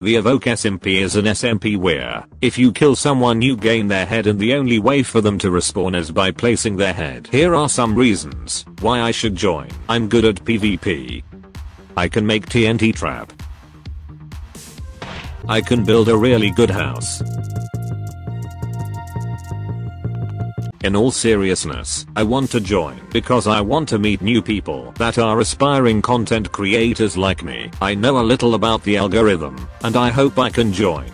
The Evoke SMP is an SMP where, if you kill someone you gain their head and the only way for them to respawn is by placing their head. Here are some reasons why I should join. I'm good at PvP. I can make TNT trap. I can build a really good house. In all seriousness, I want to join because I want to meet new people that are aspiring content creators like me. I know a little about the algorithm, and I hope I can join.